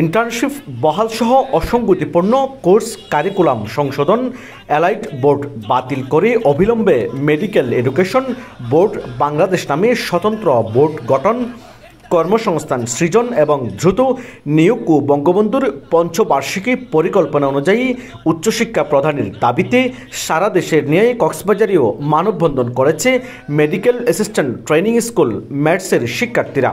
Internship বহালসহ অসঙ্গতিপূর্ণ course curriculum সংশোধন অ্যালাইড বোর্ড বাতিল করে অবিলম্বে মেডিকেল এডুকেশন বোর্ড বাংলাদেশ নামে স্বতন্ত্র বোর্ড গঠন। কর্মসংস্থান সৃজন এবং দ্রুত নিয়োগ ও বঙ্গবন্ধুর পঞ্চবার্ষিকী পরিকল্পনা অনুযায়ী উচ্চশিক্ষা প্রদানের দাবিতে সারা দেশের নিয়ে কক্সবাজারেও মানববন্ধন করেছে মেডিকেল অ্যাসিস্ট্যান্ট ট্রেনিং স্কুল ম্যাটসের শিক্ষার্থীরা।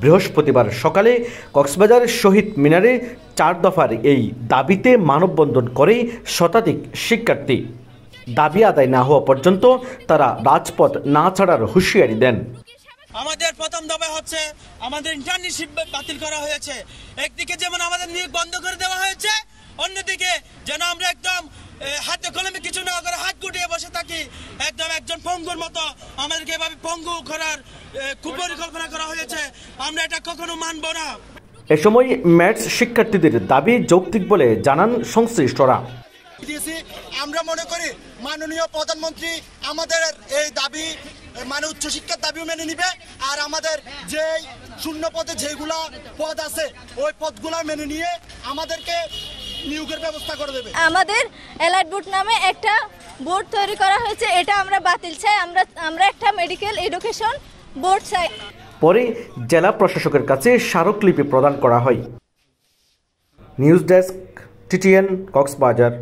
বৃহস্পতিবার সকালে কক্সবাজার শহীদ মিনারে চার দফার এই দাবিতে মানববন্ধন করে শতাধিক শিক্ষার্থী। দাবি আদায় না হওয়া পর্যন্ত তারা রাজপথ না ছাড়ার হুঁশিয়ারি দেন। আমাদের প্রথম দফা হচ্ছে আমাদের ইন্টার্নশিপ বাতিল করা হয়েছে। একদিকে যেমন আমাদের নিয়োগ বন্ধ করে দেওয়া হয়েছে, অন্যদিকে যেন আমরা একদম হাতে কলমে কিছু না করে হাত গুটিয়ে বসে থাকি, একদম একজন পঙ্গুর মতো আমাদেরকে এভাবে পঙ্গু করার কুপরিকল্পনা করা হয়েছে। আমরা এটা কখনো মানব না। এ সময় ম্যাথস শিক্ষার্থীদের দাবি যৌক্তিক বলে জানান সংশ্লিষ্টরা। আমরা মনে করি মাননীয় প্রধানমন্ত্রী আমাদের এই দাবি মানে উচ্চশিক্ষার দাবিও মেনে নিবে আর আমাদের যে শূন্য পদে যেগুলা পদ আছে ওই পদগুলা মেনে নিয়ে আমাদেরকে নিয়োগের ব্যবস্থা করে দেবে। আমাদের এলাইট বোর্ড নামে একটা বোর্ড তৈরি করা হয়েছে এটা আমরা বাতিল চাই। আমরা আমরা একটা মেডিকেল এডুকেশন বোর্ড চাই। পরে জেলা প্রশাসকের কাছে স্মারকলিপি প্রদান করা হয়। News desk TTN Cox's Bazar.